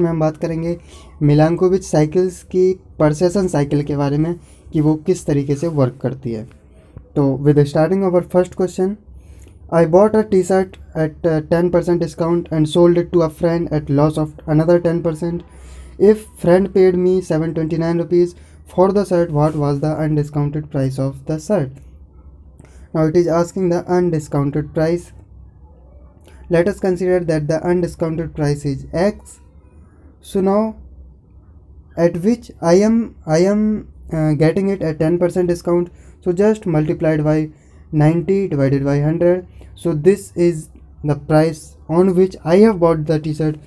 में हम बात करेंगे मिलानकोविच साइकिल्स की परसेसन साइकिल के बारे में कि वो किस तरीके से वर्क करती है। तो with starting our first question I bought a T shirt at ten percent discount and sold it to a friend at loss of another ten percent if friend paid me seven twenty nine rupees for the shirt what was the undiscounted price of the shirt now it is asking the undiscounted price let us consider that the undiscounted price is X so now at which i am i am uh, getting it at 10% discount. So just multiplied by 90 divided by 100 so this is the price on which i have bought the t-shirt.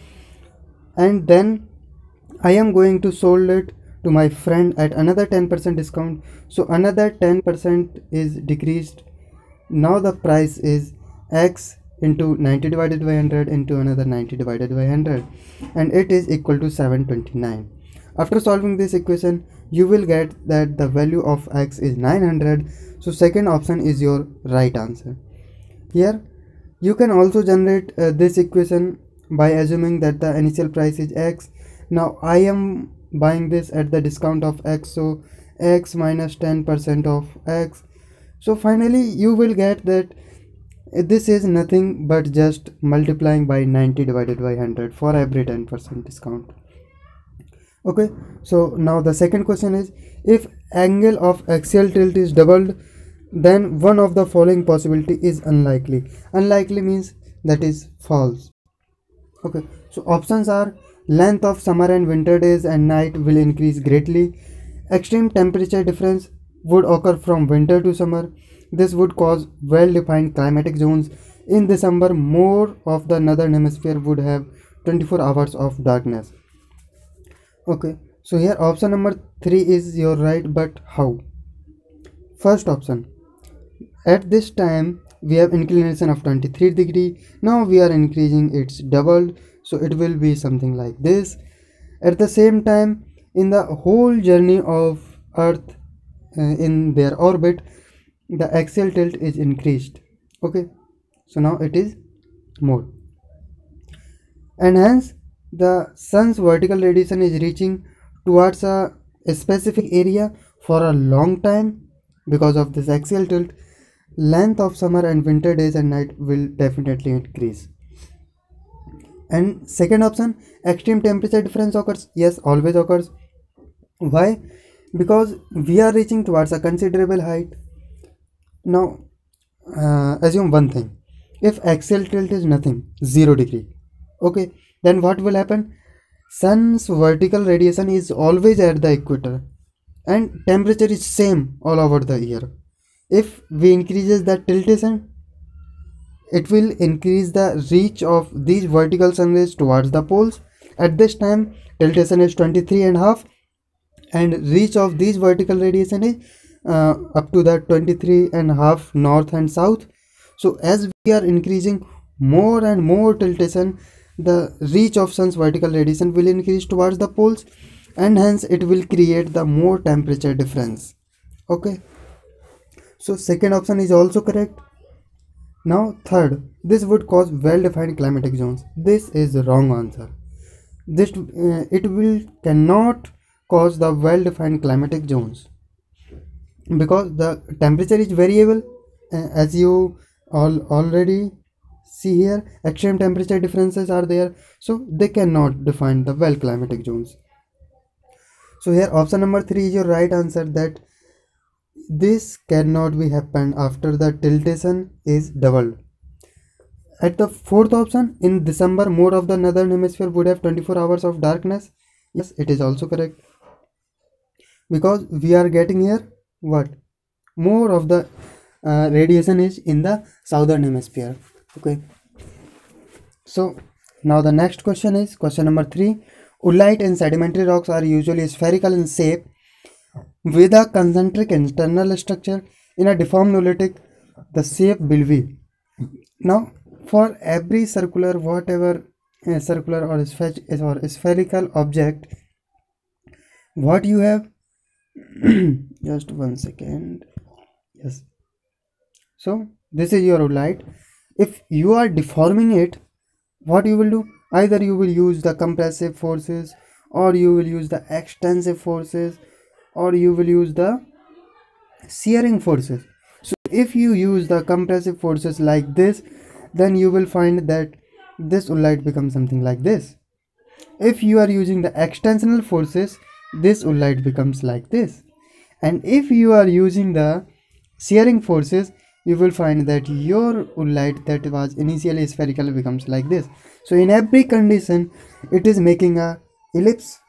And then i am going to sold it to my friend at another 10% discount. So another 10% is decreased. Now the price is x into 90 divided by 100 into another 90 divided by 100 and it is equal to 729 after solving this equation you will get that the value of x is 900 so second option is your right answer. Here you can also generate uh, this equation by assuming that the initial price is x. Now i am buying this at the discount of x. So x minus 10 percent of x. So finally you will get that this is nothing but just multiplying by 90 divided by 100 for every 10% discount. Okay so now the second question is if angle of axial tilt is doubled then one of the following possibility is unlikely. Unlikely means that is false. Okay so options are length of summer and winter days and night will increase greatly. Extreme temperature difference would occur from winter to summer. This would cause well-defined climatic zones. In December, more of the northern hemisphere would have 24 hours of darkness. Okay, so here option number 3 is your right, but how? First option, at this time we have inclination of 23 degree. Now we are increasing its doubled, so it will be something like this. At the same time, in the whole journey of Earth uh, in their orbit the axial tilt is increased. Okay so now it is more. And hence the sun's vertical radiation is reaching towards a, a specific area for a long time. Because of this axial tilt length of summer and winter days and night will definitely increase. And second option extreme temperature difference occurs. Yes always occurs. Why? Because we are reaching towards a considerable height now uh, assume one thing. If axial tilt is nothing zero degree okay then what will happen? Sun's vertical radiation is always at the equator and temperature is same all over the year. If we increases the tiltation it will increase the reach of these vertical sun rays towards the poles. At this time tiltation is 23 and half and reach of these vertical radiation is uh, up to that 23 and half north and south. So as we are increasing more and more tiltation the reach of sun's vertical radiation will increase towards the poles and hence it will create the more temperature difference. Okay? So second option is also correct. Now third this would cause well-defined climatic zones. This is the wrong answer. This uh, it will cannot cause the well-defined climatic zones because the temperature is variable as you all already see here extreme temperature differences are there. So they cannot define the well climatic zones. So here option number three is your right answer that this cannot be happened after the tiltation is doubled. At the fourth option in december more of the northern hemisphere would have 24 hours of darkness. Yes it is also correct. Because we are getting here what? More of the uh, radiation is in the southern hemisphere. Okay. So now the next question is question number three. Oolite and sedimentary rocks are usually spherical in shape with a concentric internal structure in a deformed oolitic the shape will be. Now for every circular whatever uh, circular or, or spherical object what you have just one second. Yes. So this is your light. If you are deforming it what you will do? Either you will use the compressive forces or you will use the extensive forces or you will use the shearing forces. So if you use the compressive forces like this then you will find that this light becomes something like this. If you are using the extensional forces this light becomes like this. And if you are using the shearing forces you will find that your light that was initially spherical becomes like this. So in every condition it is making a ellipse.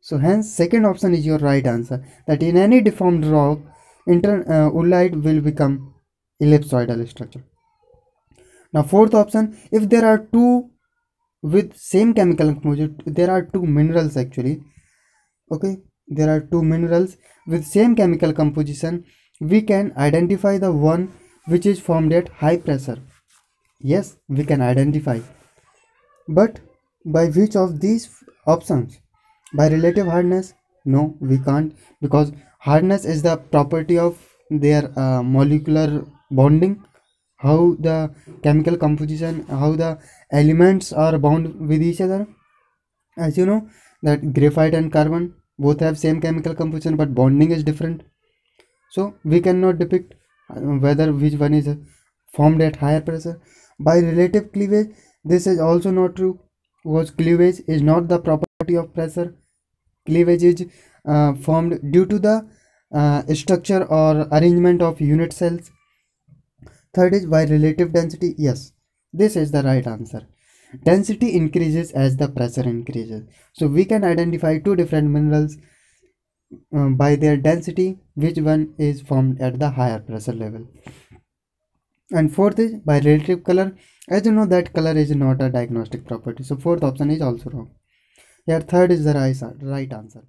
So hence second option is your right answer that in any deformed rock inter uh, will become ellipsoidal structure. Now fourth option if there are two with same chemical composite there are two minerals actually okay? There are two minerals with same chemical composition. We can identify the one which is formed at high pressure. Yes we can identify. But by which of these options? By relative hardness? No we can't because hardness is the property of their uh, molecular bonding. How the chemical composition how the elements are bound with each other as you know that graphite and carbon both have same chemical composition but bonding is different. So we cannot depict uh, whether which one is formed at higher pressure. By relative cleavage this is also not true because cleavage is not the property of pressure. Cleavage is uh, formed due to the uh, structure or arrangement of unit cells. Third is by relative density yes this is the right answer density increases as the pressure increases. So we can identify two different minerals um, by their density which one is formed at the higher pressure level. And fourth is by relative color. As you know that color is not a diagnostic property. So fourth option is also wrong. Here third is the right, right answer